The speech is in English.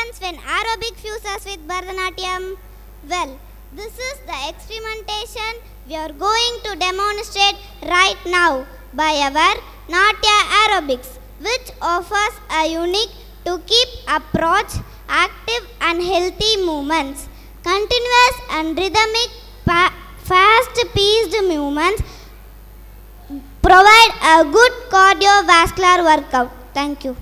happens when aerobic fuses with Bharatanatyam? Well, this is the experimentation we are going to demonstrate right now by our Natya Aerobics, which offers a unique to keep approach, active and healthy movements. Continuous and rhythmic fast-paced movements provide a good cardiovascular workout. Thank you.